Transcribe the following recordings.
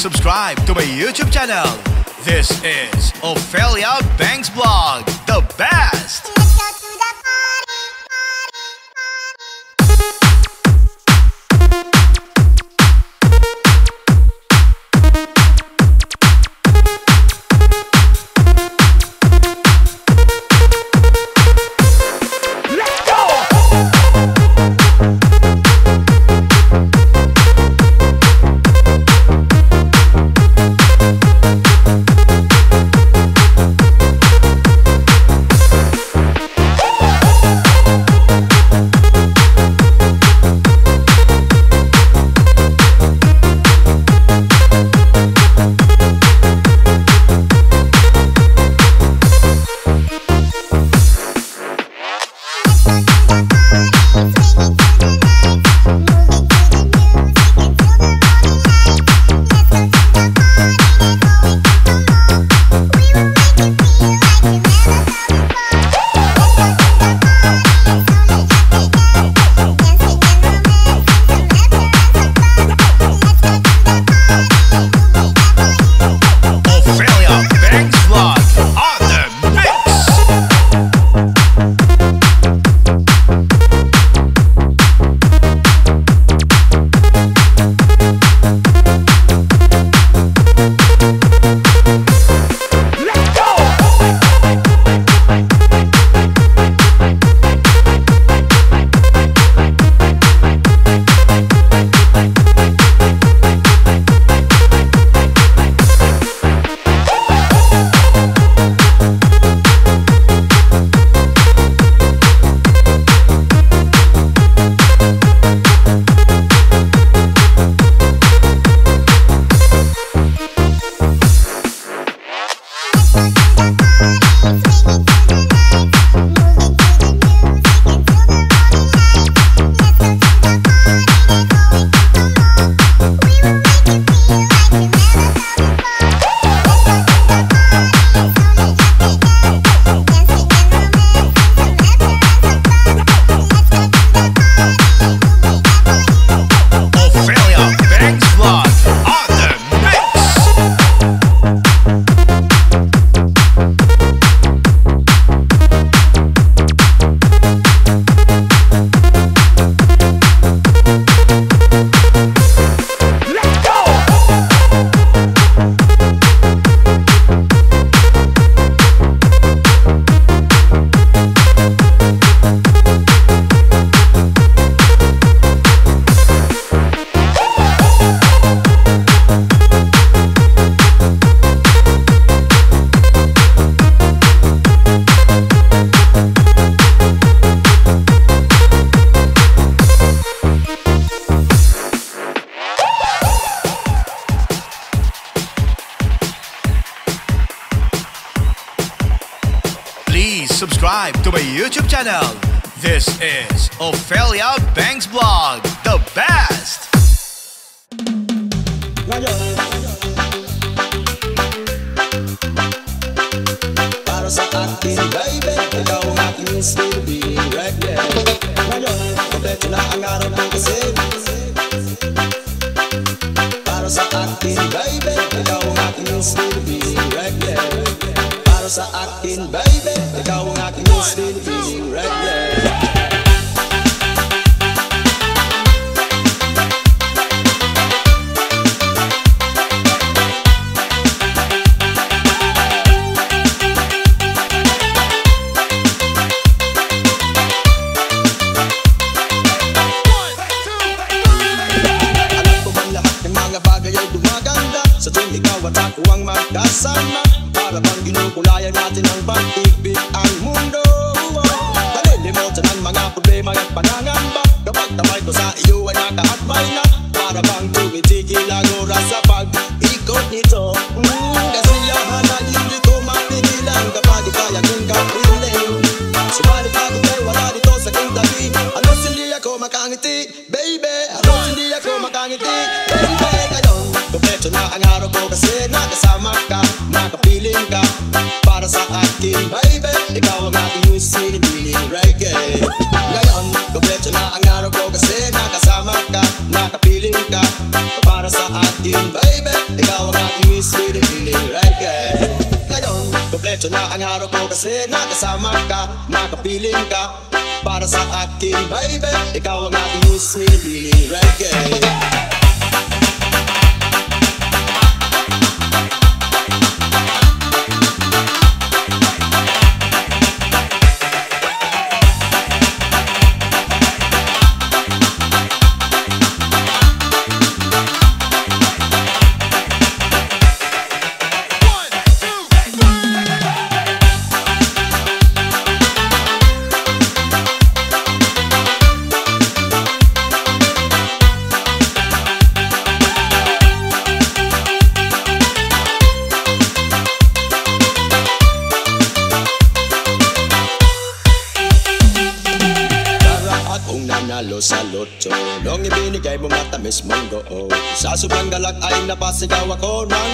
subscribe to my YouTube channel. This is Ophelia Banks Blog, the best. subscribe to my YouTube channel. This is Ophelia Banks Blog, the best! Right. Napiling ka para sa atin Baby, ikaw ang aking miss Feeling, feeling right Ngayon, kompleto na ang araw ko Kasi nakasama ka, nakapiling ka Para sa akin, baby. Ikaw ang aking miss Feeling right girl sa loto Nung ibinigay mo matamis mong goo Sa sobrang galak ay napasigaw ako ng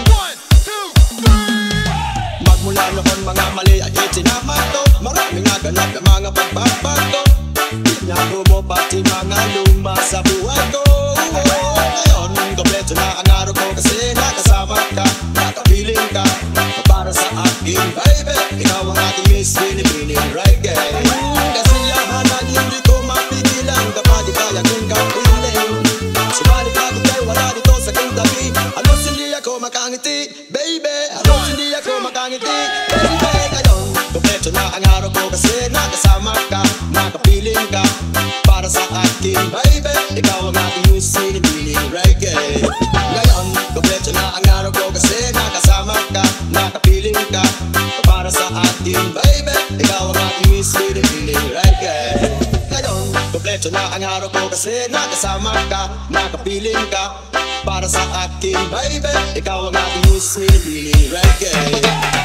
Magmula noon mga mali ay itinamato. Maraming nga ganap na mga pagbabago Tinago mo pati mga luma sa buhay ko. Ngayon, kompleto na ang araw ko kasi akin baby Ikaw ang aking sinipiling reggae. Ngayon, kompleto na ang araw ko kasi nakasama ka Nakapiling ka para sa akin. Baby Ikaw ang aking sinipiling reggae. Ngayon, kompleto na ang araw ko kasi nakasama ka Nakapiling ka para sa akin. Baby Ikaw ang aking sinipiling reggae